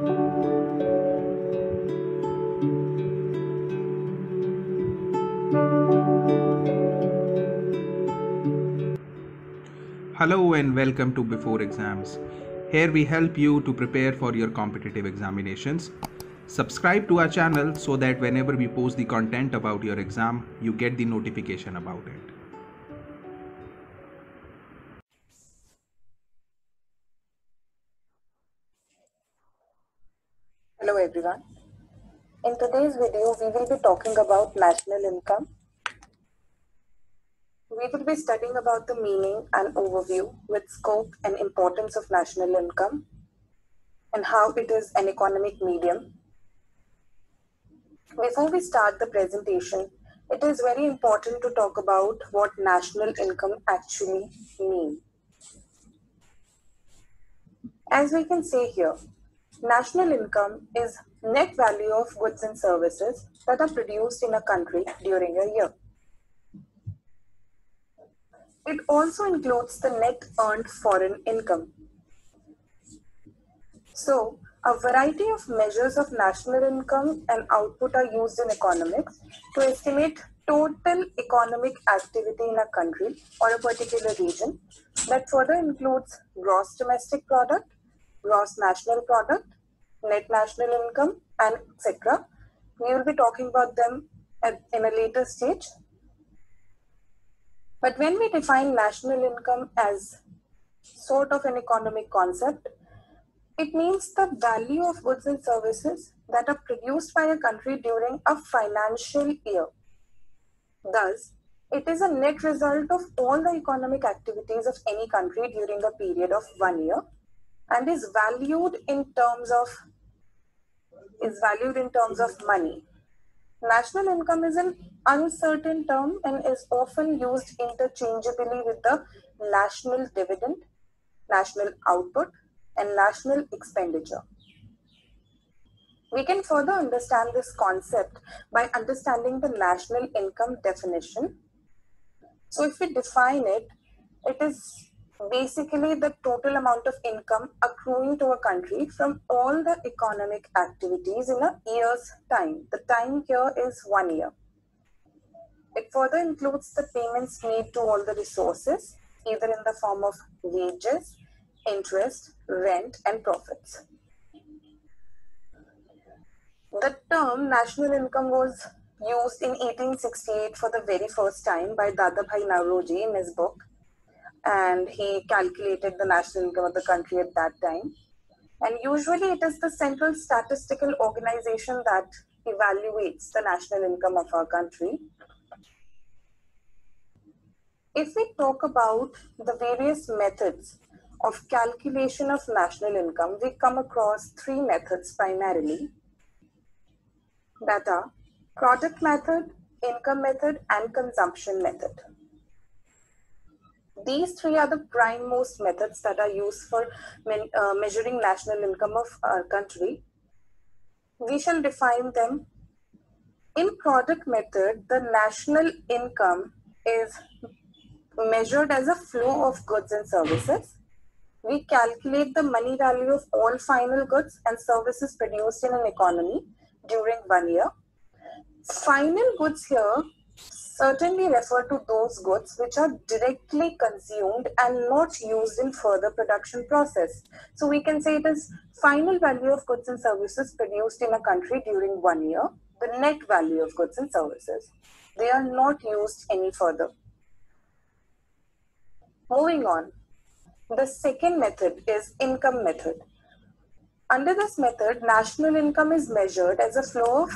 Hello and welcome to Before Exams. Here we help you to prepare for your competitive examinations. Subscribe to our channel so that whenever we post the content about your exam, you get the notification about it. Everyone. In today's video, we will be talking about national income. We will be studying about the meaning and overview with scope and importance of national income and how it is an economic medium. Before we start the presentation, it is very important to talk about what national income actually means. As we can see here, National income is net value of goods and services that are produced in a country during a year. It also includes the net earned foreign income. So, a variety of measures of national income and output are used in economics to estimate total economic activity in a country or a particular region that further includes gross domestic product, gross national product, net national income, and etc. We will be talking about them at, in a later stage. But when we define national income as sort of an economic concept, it means the value of goods and services that are produced by a country during a financial year. Thus, it is a net result of all the economic activities of any country during a period of one year and is valued in terms of is valued in terms of money. National income is an uncertain term and is often used interchangeably with the national dividend, national output, and national expenditure. We can further understand this concept by understanding the national income definition. So if we define it, it is basically the total amount of income accruing to a country from all the economic activities in a year's time. The time here is one year. It further includes the payments made to all the resources, either in the form of wages, interest, rent, and profits. The term national income was used in 1868 for the very first time by Dadabhai Naoroji in his book and he calculated the national income of the country at that time. And usually it is the central statistical organization that evaluates the national income of our country. If we talk about the various methods of calculation of national income, we come across three methods primarily that are product method, income method, and consumption method. These three are the prime most methods that are used for uh, measuring national income of our country. We shall define them. In product method, the national income is measured as a flow of goods and services. We calculate the money value of all final goods and services produced in an economy during one year. Final goods here certainly refer to those goods which are directly consumed and not used in further production process. So we can say it is final value of goods and services produced in a country during one year, the net value of goods and services. They are not used any further. Moving on, the second method is income method. Under this method, national income is measured as a flow of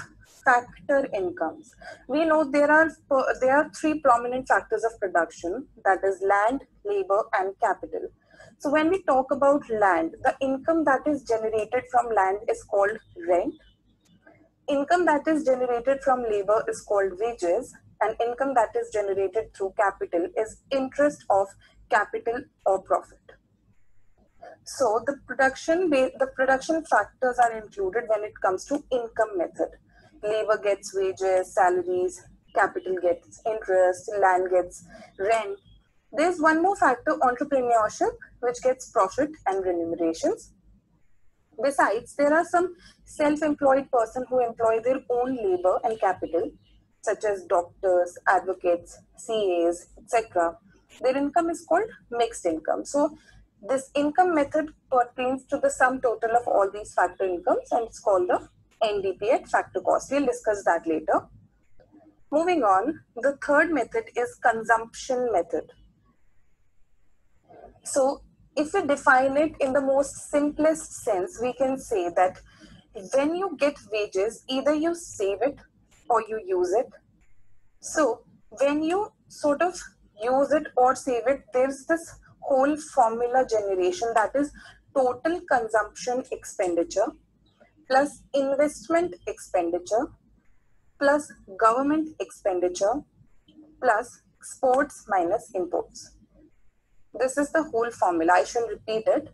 factor incomes. We know there are there are three prominent factors of production that is land, labor and capital. So when we talk about land, the income that is generated from land is called rent. Income that is generated from labor is called wages and income that is generated through capital is interest of capital or profit. So the production the production factors are included when it comes to income method labor gets wages, salaries, capital gets interest, land gets rent. There's one more factor, entrepreneurship, which gets profit and remunerations. Besides, there are some self-employed person who employ their own labor and capital, such as doctors, advocates, CAs, etc. Their income is called mixed income. So this income method pertains to the sum total of all these factor incomes and it's called the NDP at factor cost. We'll discuss that later. Moving on, the third method is consumption method. So if we define it in the most simplest sense, we can say that when you get wages, either you save it or you use it. So when you sort of use it or save it, there's this whole formula generation that is total consumption expenditure plus investment expenditure plus government expenditure plus exports minus imports. This is the whole formula. I shall repeat it.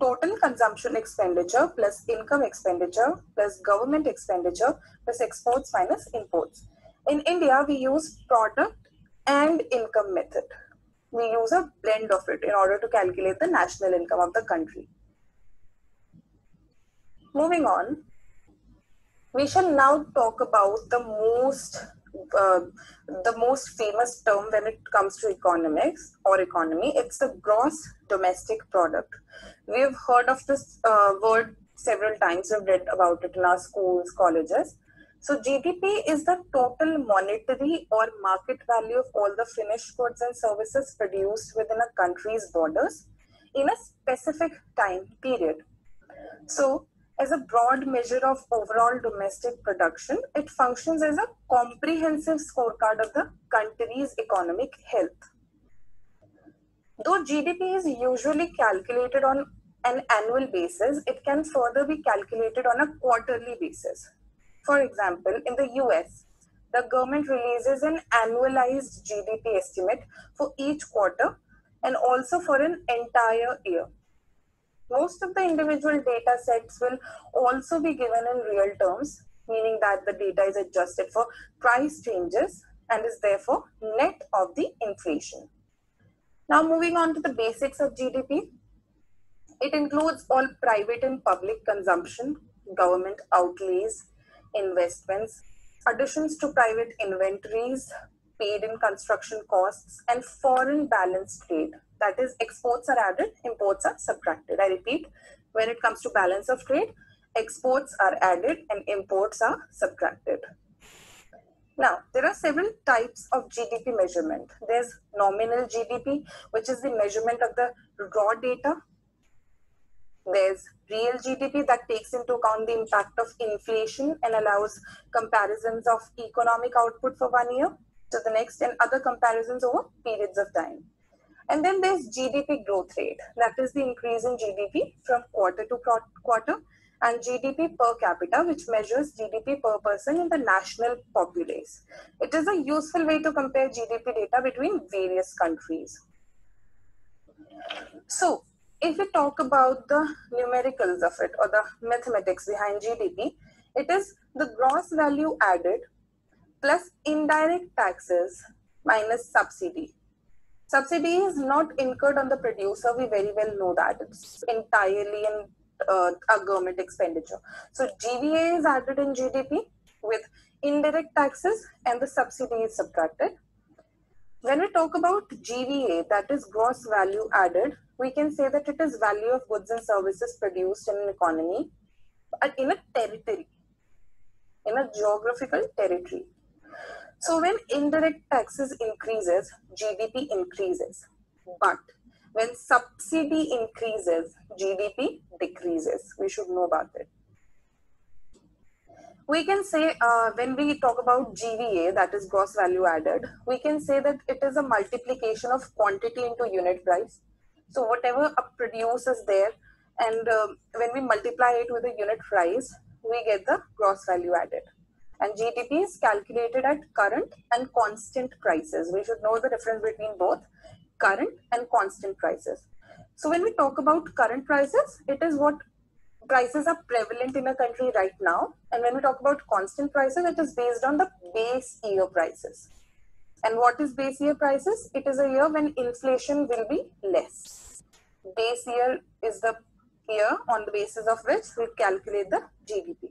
Total consumption expenditure plus income expenditure plus government expenditure plus exports minus imports. In India, we use product and income method. We use a blend of it in order to calculate the national income of the country. Moving on, we shall now talk about the most uh, the most famous term when it comes to economics or economy. It's the gross domestic product. We've heard of this uh, word several times. We've read about it in our schools, colleges. So GDP is the total monetary or market value of all the finished goods and services produced within a country's borders in a specific time period. So as a broad measure of overall domestic production, it functions as a comprehensive scorecard of the country's economic health. Though GDP is usually calculated on an annual basis, it can further be calculated on a quarterly basis. For example, in the US, the government releases an annualized GDP estimate for each quarter and also for an entire year. Most of the individual data sets will also be given in real terms, meaning that the data is adjusted for price changes and is therefore net of the inflation. Now moving on to the basics of GDP. It includes all private and public consumption, government outlays, investments, additions to private inventories, paid in construction costs, and foreign balance trade that is, exports are added, imports are subtracted. I repeat, when it comes to balance of trade, exports are added and imports are subtracted. Now, there are several types of GDP measurement. There's nominal GDP, which is the measurement of the raw data. There's real GDP that takes into account the impact of inflation and allows comparisons of economic output for one year to the next and other comparisons over periods of time. And then there's GDP growth rate. That is the increase in GDP from quarter to quarter and GDP per capita, which measures GDP per person in the national populace. It is a useful way to compare GDP data between various countries. So if we talk about the numericals of it or the mathematics behind GDP, it is the gross value added plus indirect taxes minus subsidy subsidy is not incurred on the producer. We very well know that. It's entirely in uh, a government expenditure. So gva is added in gdp with indirect taxes and the subsidy is subtracted. When we talk about gva that is gross value added we can say that it is value of goods and services produced in an economy in a territory in a geographical territory so when indirect taxes increases, GDP increases. But when subsidy increases, GDP decreases. We should know about it. We can say uh, when we talk about GVA, that is gross value added, we can say that it is a multiplication of quantity into unit price. So whatever a produce is there, and uh, when we multiply it with the unit price, we get the gross value added and GDP is calculated at current and constant prices. We should know the difference between both current and constant prices. So when we talk about current prices, it is what prices are prevalent in a country right now. And when we talk about constant prices, it is based on the base year prices. And what is base year prices? It is a year when inflation will be less. Base year is the year on the basis of which we calculate the GDP.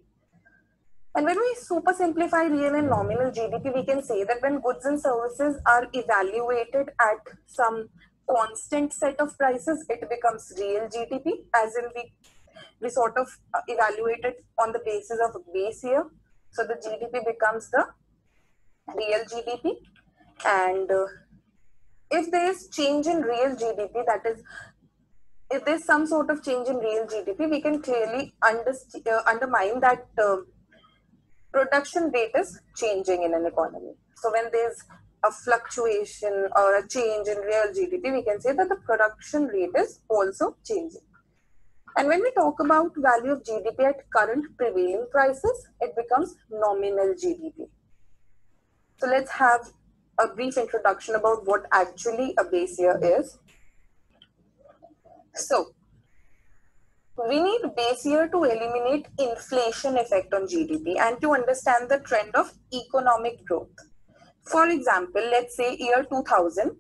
And when we super simplify real and nominal GDP, we can say that when goods and services are evaluated at some constant set of prices, it becomes real GDP, as in we, we sort of uh, evaluate it on the basis of a base year. So the GDP becomes the real GDP. And uh, if there is change in real GDP, that is, if there's some sort of change in real GDP, we can clearly uh, undermine that uh, production rate is changing in an economy. So when there's a fluctuation or a change in real GDP, we can say that the production rate is also changing. And when we talk about value of GDP at current prevailing prices, it becomes nominal GDP. So let's have a brief introduction about what actually a base year is. So we need base year to eliminate inflation effect on GDP and to understand the trend of economic growth. For example, let's say year 2000.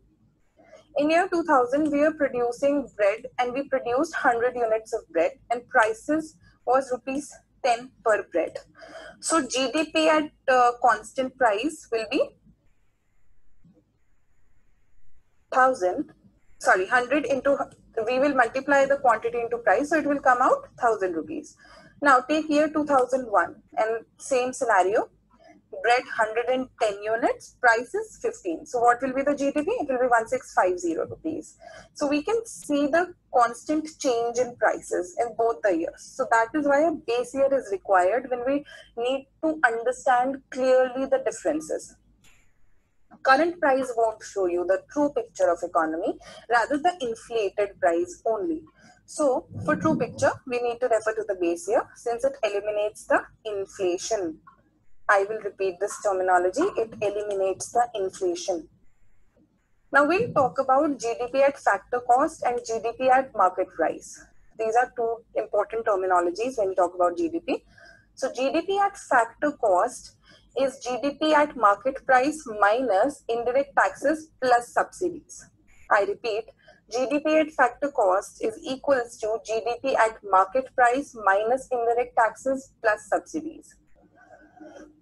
In year 2000, we are producing bread and we produced 100 units of bread and prices was rupees 10 per bread. So GDP at uh, constant price will be 1000, sorry, 100 into we will multiply the quantity into price, so it will come out 1000 rupees. Now take year 2001 and same scenario, bread 110 units, price is 15. So what will be the GDP? It will be 1650 rupees. So we can see the constant change in prices in both the years. So that is why a base year is required when we need to understand clearly the differences current price won't show you the true picture of economy, rather the inflated price only. So for true picture, we need to refer to the base year since it eliminates the inflation. I will repeat this terminology. It eliminates the inflation. Now we'll talk about GDP at factor cost and GDP at market price. These are two important terminologies when we talk about GDP. So GDP at factor cost is GDP at market price minus indirect taxes plus subsidies. I repeat, GDP at factor cost is equals to GDP at market price minus indirect taxes plus subsidies.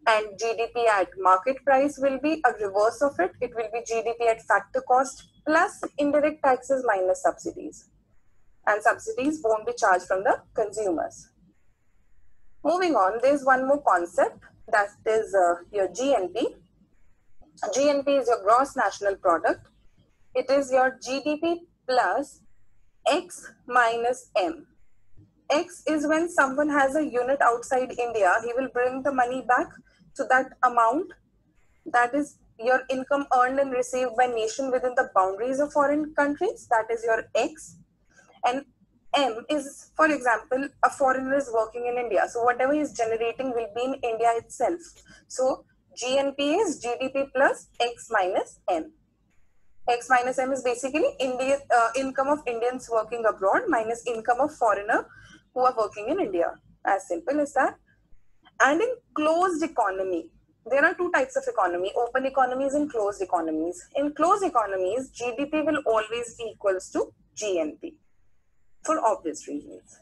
And GDP at market price will be a reverse of it. It will be GDP at factor cost plus indirect taxes minus subsidies. And subsidies won't be charged from the consumers. Moving on, there's one more concept that is uh, your GNP. GNP is your gross national product. It is your GDP plus X minus M. X is when someone has a unit outside India, he will bring the money back to that amount that is your income earned and received by nation within the boundaries of foreign countries. That is your X. And M is, for example, a foreigner is working in India. So whatever he's generating will be in India itself. So GNP is GDP plus X minus M. X minus M is basically India, uh, income of Indians working abroad minus income of foreigner who are working in India. As simple as that. And in closed economy, there are two types of economy, open economies and closed economies. In closed economies, GDP will always be equals to GNP for obvious reasons.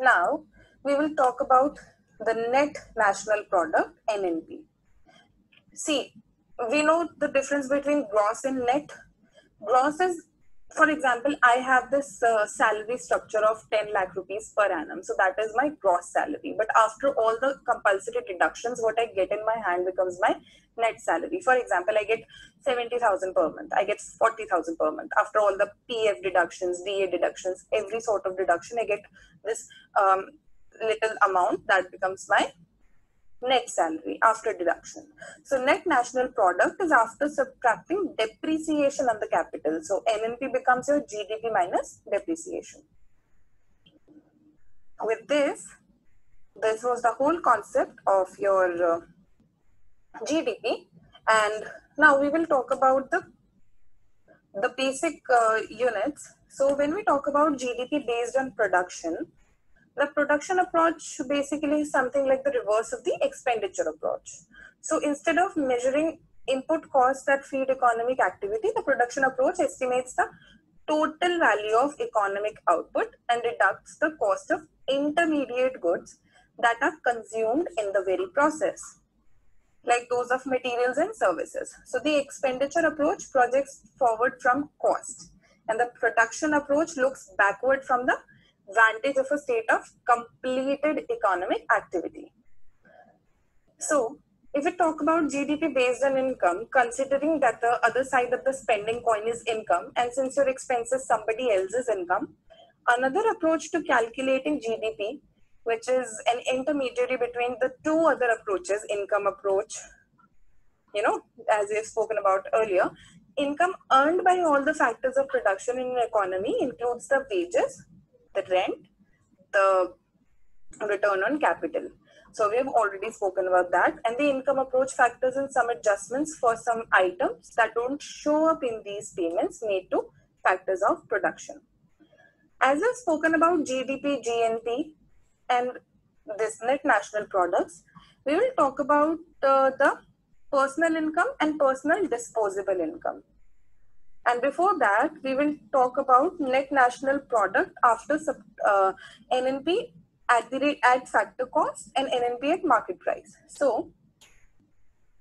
Now, we will talk about the net national product, NNP. See, we know the difference between gross and net. Gross is for example, I have this uh, salary structure of 10 lakh rupees per annum. So that is my gross salary. But after all the compulsory deductions, what I get in my hand becomes my net salary. For example, I get 70,000 per month. I get 40,000 per month. After all the PF deductions, DA deductions, every sort of deduction, I get this um, little amount that becomes my net salary after deduction. So net national product is after subtracting depreciation on the capital. So NNP becomes your GDP minus depreciation. With this, this was the whole concept of your uh, GDP. And now we will talk about the, the basic uh, units. So when we talk about GDP based on production, the production approach basically is something like the reverse of the expenditure approach. So instead of measuring input costs that feed economic activity, the production approach estimates the total value of economic output and deducts the cost of intermediate goods that are consumed in the very process, like those of materials and services. So the expenditure approach projects forward from cost and the production approach looks backward from the vantage of a state of completed economic activity. So if we talk about GDP based on income, considering that the other side of the spending coin is income, and since your expense is somebody else's income, another approach to calculating GDP, which is an intermediary between the two other approaches, income approach, you know, as we've spoken about earlier, income earned by all the factors of production in an economy includes the wages, the rent, the return on capital. So we have already spoken about that. And the income approach factors in some adjustments for some items that don't show up in these payments made to factors of production. As I've spoken about GDP, GNP, and this net national products, we will talk about uh, the personal income and personal disposable income. And before that, we will talk about net national product after uh, NNP at the rate at factor cost and NNP at market price. So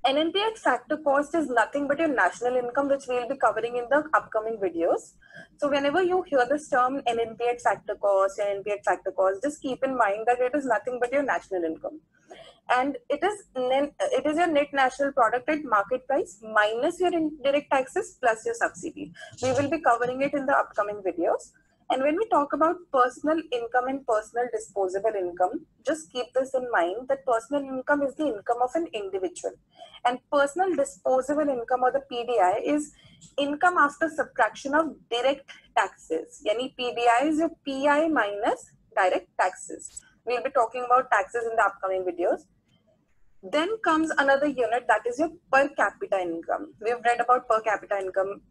NNP at factor cost is nothing but your national income, which we'll be covering in the upcoming videos. So whenever you hear this term NNP at factor cost, NNP at factor cost, just keep in mind that it is nothing but your national income. And it is it is your net national product at market price minus your indirect taxes plus your subsidy. We will be covering it in the upcoming videos. And when we talk about personal income and personal disposable income, just keep this in mind that personal income is the income of an individual. And personal disposable income or the PDI is income after subtraction of direct taxes. Yani PDI is your PI minus direct taxes. We'll be talking about taxes in the upcoming videos. Then comes another unit that is your per capita income. We've read about per capita income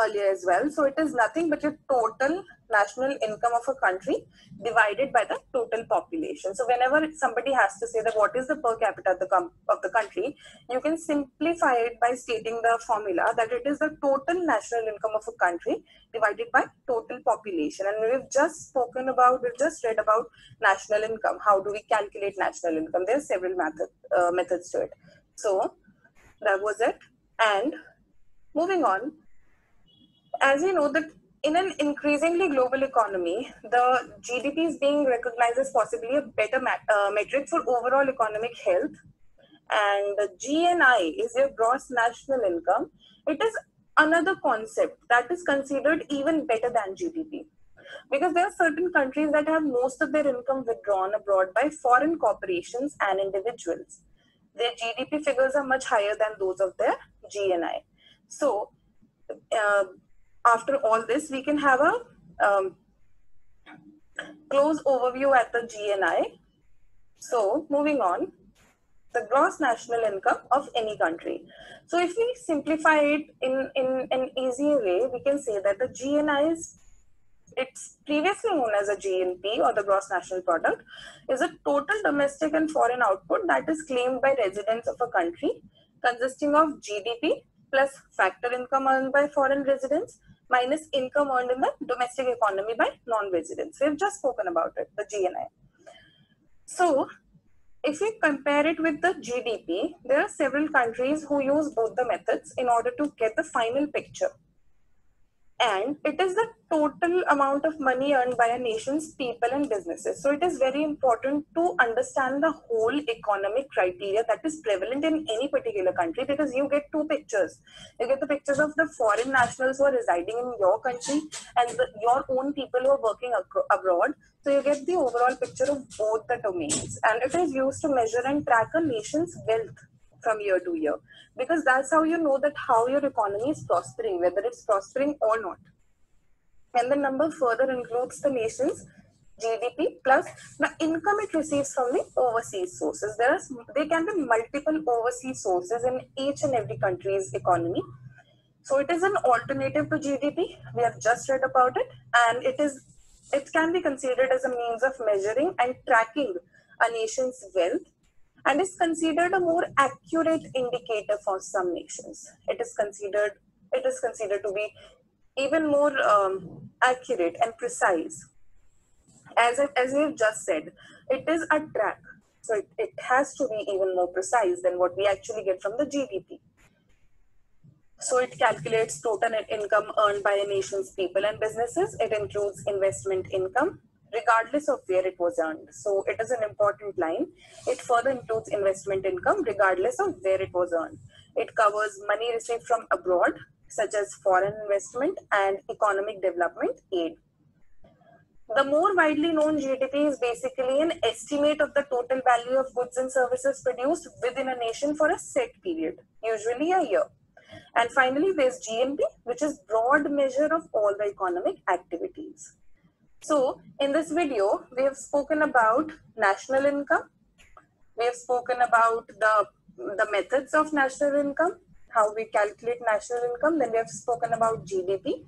earlier as well. So it is nothing but your total national income of a country divided by the total population. So whenever somebody has to say that what is the per capita of the, of the country, you can simplify it by stating the formula that it is the total national income of a country divided by total population. And we've just spoken about, we've just read about national income. How do we calculate national income? There are several method, uh, methods to it. So that was it. And moving on, as you know that in an increasingly global economy, the GDP is being recognized as possibly a better uh, metric for overall economic health. And the GNI is your gross national income. It is another concept that is considered even better than GDP. Because there are certain countries that have most of their income withdrawn abroad by foreign corporations and individuals. Their GDP figures are much higher than those of their GNI. So, uh, after all this, we can have a um, close overview at the GNI. So moving on, the gross national income of any country. So if we simplify it in, in an easier way, we can say that the GNI is it's previously known as a GNP or the gross national product, is a total domestic and foreign output that is claimed by residents of a country consisting of GDP plus factor income earned by foreign residents minus income earned in the domestic economy by non-residents. We've just spoken about it, the GNI. So if we compare it with the GDP, there are several countries who use both the methods in order to get the final picture and it is the total amount of money earned by a nation's people and businesses. So it is very important to understand the whole economic criteria that is prevalent in any particular country because you get two pictures. You get the pictures of the foreign nationals who are residing in your country and the, your own people who are working abroad. So you get the overall picture of both the domains and it is used to measure and track a nation's wealth from year to year because that's how you know that how your economy is prospering whether it's prospering or not. And the number further includes the nation's gdp plus the income it receives from the overseas sources. There are there can be multiple overseas sources in each and every country's economy. So it is an alternative to gdp we have just read about it. And it is it can be considered as a means of measuring and tracking a nation's wealth and is considered a more accurate indicator for some nations. It is considered it is considered to be even more um, accurate and precise. As, I, as we've just said, it is a track. So it, it has to be even more precise than what we actually get from the GDP. So it calculates total net income earned by a nation's people and businesses. It includes investment income, regardless of where it was earned. So it is an important line. It further includes investment income, regardless of where it was earned. It covers money received from abroad, such as foreign investment and economic development aid. The more widely known GDP is basically an estimate of the total value of goods and services produced within a nation for a set period, usually a year. And finally, there's GNP, which is broad measure of all the economic activities. So in this video, we have spoken about national income. We have spoken about the, the methods of national income, how we calculate national income. Then we have spoken about GDP.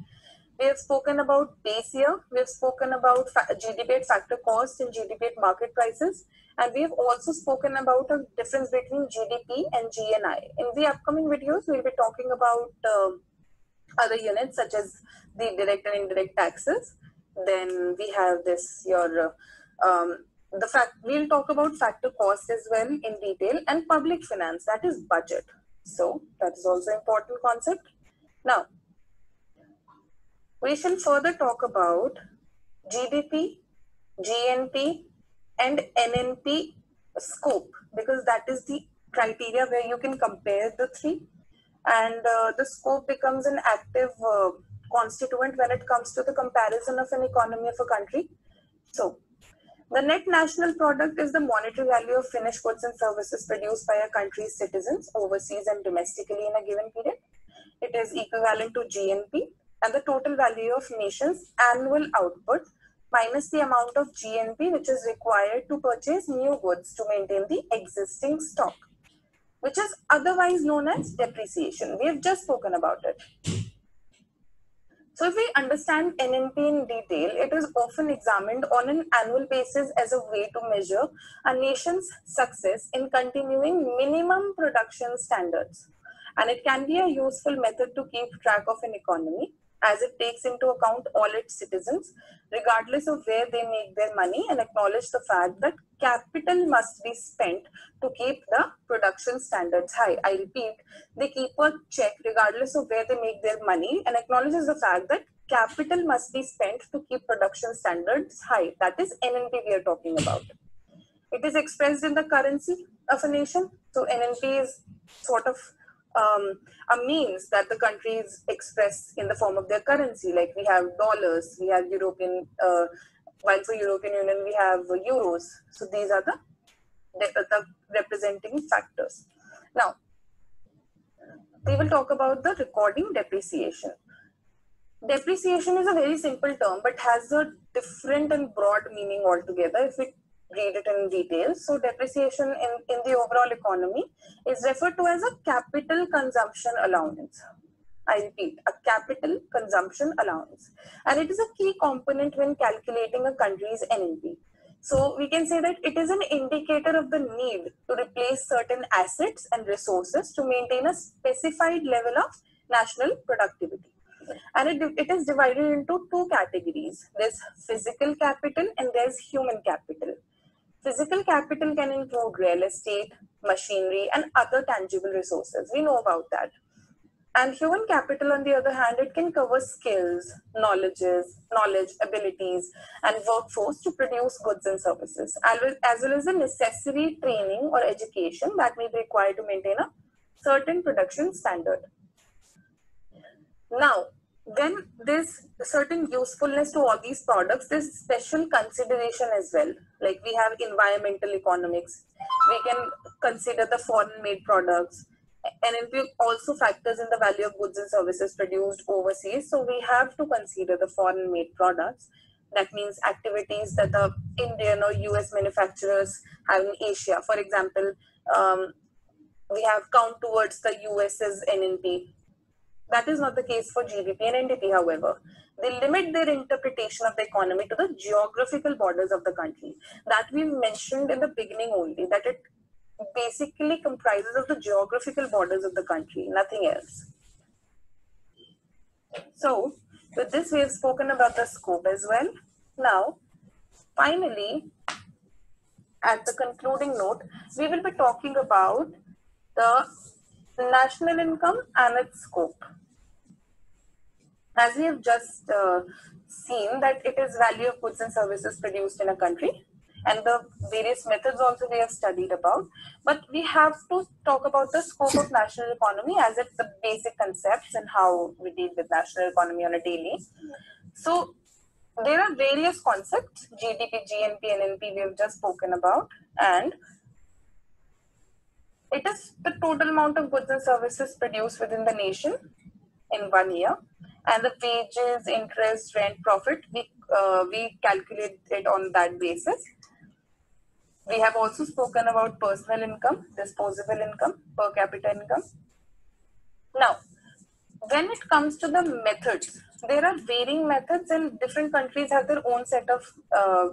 We have spoken about base year. We have spoken about GDP at factor cost and GDP at market prices. And we have also spoken about a difference between GDP and GNI. In the upcoming videos, we'll be talking about uh, other units such as the direct and indirect taxes. Then we have this your um, the fact we'll talk about factor cost as well in detail and public finance that is budget. So that is also important concept. Now we shall further talk about GDP, GNP, and NNP scope because that is the criteria where you can compare the three and uh, the scope becomes an active uh, constituent when it comes to the comparison of an economy of a country. So the net national product is the monetary value of finished goods and services produced by a country's citizens overseas and domestically in a given period. It is equivalent to GNP and the total value of nation's annual output minus the amount of GNP which is required to purchase new goods to maintain the existing stock, which is otherwise known as depreciation. We have just spoken about it. So if we understand NNP in detail, it is often examined on an annual basis as a way to measure a nation's success in continuing minimum production standards. And it can be a useful method to keep track of an economy as it takes into account all its citizens, regardless of where they make their money, and acknowledge the fact that capital must be spent to keep the production standards high. I repeat, they keep a check regardless of where they make their money and acknowledges the fact that capital must be spent to keep production standards high. That is NNP we are talking about. It is expressed in the currency of a nation. So NNP is sort of um, a means that the countries express in the form of their currency. Like we have dollars, we have European, uh, while for European Union we have euros. So these are the, the, the representing factors. Now, we will talk about the recording depreciation. Depreciation is a very simple term, but has a different and broad meaning altogether. If we read it in detail. So depreciation in, in the overall economy is referred to as a capital consumption allowance. I repeat, a capital consumption allowance. And it is a key component when calculating a country's NNP. So we can say that it is an indicator of the need to replace certain assets and resources to maintain a specified level of national productivity. And it, it is divided into two categories. There's physical capital and there's human capital. Physical capital can include real estate, machinery, and other tangible resources. We know about that. And human capital, on the other hand, it can cover skills, knowledges, knowledge, abilities, and workforce to produce goods and services, as well as the necessary training or education that may be required to maintain a certain production standard. Now, when there's certain usefulness to all these products, there's special consideration as well. Like we have environmental economics, we can consider the foreign made products, and it also factors in the value of goods and services produced overseas. So we have to consider the foreign made products. That means activities that the Indian or US manufacturers have in Asia. For example, um, we have count towards the US's NNP that is not the case for GDP and NDP, however. They limit their interpretation of the economy to the geographical borders of the country. That we mentioned in the beginning only, that it basically comprises of the geographical borders of the country, nothing else. So, With this, we have spoken about the scope as well. Now, finally, at the concluding note, we will be talking about the national income and its scope. As we have just uh, seen that it is value of goods and services produced in a country and the various methods also we have studied about. But we have to talk about the scope of national economy as it's the basic concepts and how we deal with national economy on a daily. So there are various concepts, GDP, GNP, NNP we have just spoken about and it is the total amount of goods and services produced within the nation in one year and the wages, interest, rent, profit, we, uh, we calculate it on that basis. We have also spoken about personal income, disposable income, per capita income. Now, when it comes to the methods, there are varying methods and different countries have their own set of uh,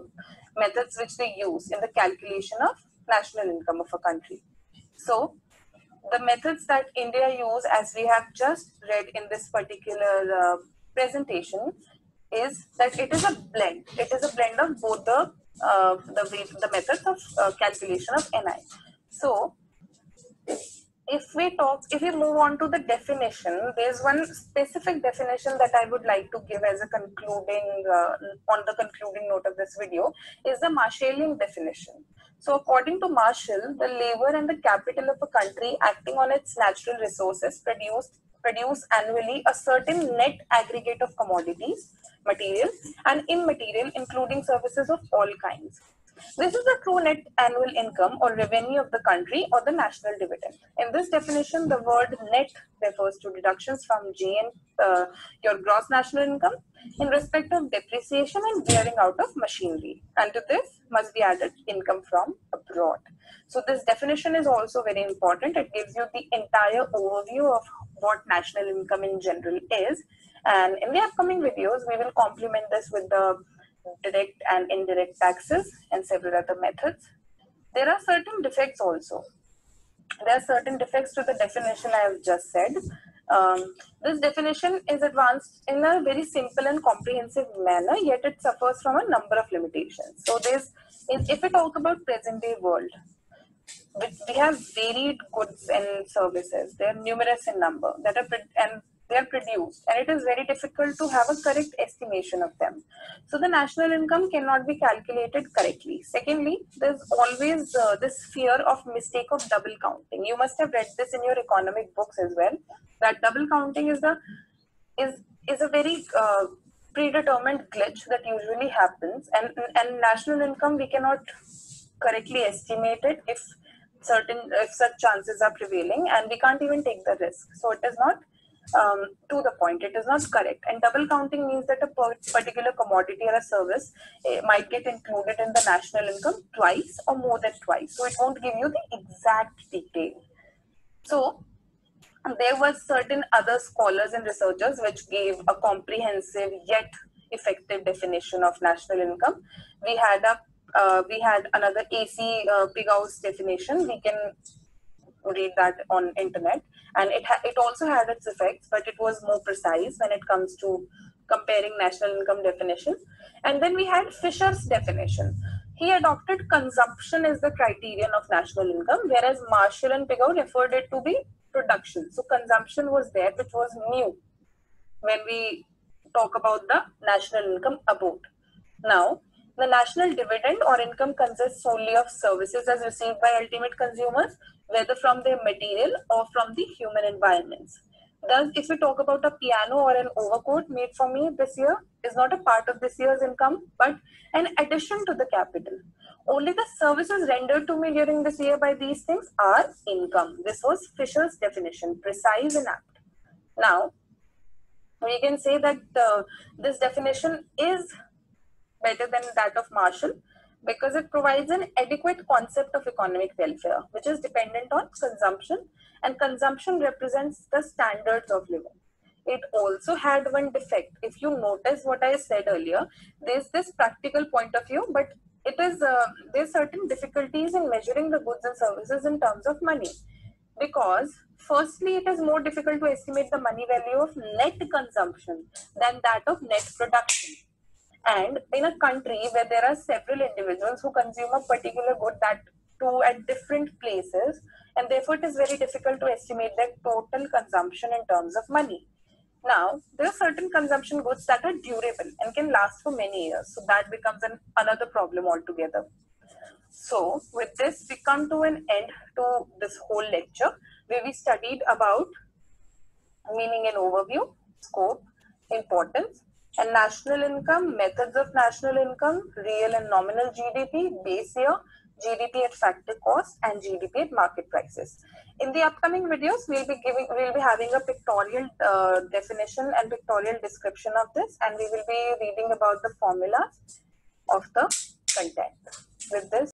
methods which they use in the calculation of national income of a country. So, the methods that India use, as we have just read in this particular uh, presentation, is that it is a blend. It is a blend of both the uh, the the methods of uh, calculation of NI. So, if we talk, if we move on to the definition, there's one specific definition that I would like to give as a concluding uh, on the concluding note of this video is the Marshallian definition. So according to Marshall, the labor and the capital of a country acting on its natural resources produce, produce annually a certain net aggregate of commodities, material and immaterial including services of all kinds. This is the true net annual income or revenue of the country or the national dividend. In this definition, the word net refers to deductions from GN, uh, your gross national income, in respect of depreciation and wearing out of machinery. And to this must be added income from abroad. So this definition is also very important. It gives you the entire overview of what national income in general is. And in the upcoming videos, we will complement this with the direct and indirect taxes and several other methods. There are certain defects also. There are certain defects to the definition I have just said. Um, this definition is advanced in a very simple and comprehensive manner, yet it suffers from a number of limitations. So there's, if we talk about present day world, we have varied goods and services. They're numerous in number that are, and they are produced and it is very difficult to have a correct estimation of them. So the national income cannot be calculated correctly. Secondly there's always uh, this fear of mistake of double counting. You must have read this in your economic books as well that double counting is the is is a very uh, predetermined glitch that usually happens and and national income we cannot correctly estimate it if certain if such chances are prevailing and we can't even take the risk. So it is not um, to the point. It is not correct. And double counting means that a particular commodity or a service eh, might get included in the national income twice or more than twice. So it won't give you the exact detail. So there were certain other scholars and researchers which gave a comprehensive yet effective definition of national income. We had a uh, we had another AC uh, Pigou's definition. We can read that on internet. And it ha- it also had its effects but it was more precise when it comes to comparing national income definition and then we had fisher's definition. He adopted consumption as the criterion of national income whereas marshall and pigou referred it to be production. So consumption was there which was new when we talk about the national income abode. Now the national dividend or income consists solely of services as received by ultimate consumers whether from their material or from the human environments. Thus, if we talk about a piano or an overcoat made for me this year, is not a part of this year's income, but an addition to the capital. Only the services rendered to me during this year by these things are income. This was Fisher's definition, precise and apt. Now, we can say that uh, this definition is better than that of Marshall because it provides an adequate concept of economic welfare, which is dependent on consumption, and consumption represents the standards of living. It also had one defect. If you notice what I said earlier, there's this practical point of view, but it is uh, there's certain difficulties in measuring the goods and services in terms of money, because firstly, it is more difficult to estimate the money value of net consumption than that of net production. And in a country where there are several individuals who consume a particular good that too at different places, and therefore it is very difficult to estimate their total consumption in terms of money. Now, there are certain consumption goods that are durable and can last for many years. So that becomes an, another problem altogether. So with this, we come to an end to this whole lecture where we studied about meaning and overview, scope, importance, and national income, methods of national income, real and nominal GDP, base year, GDP at factor cost, and GDP at market prices. In the upcoming videos, we'll be giving, we'll be having a pictorial uh, definition and pictorial description of this, and we will be reading about the formula of the content. With this,